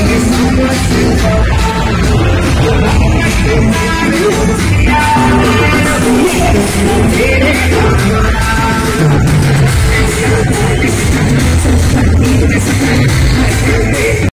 I Thank you.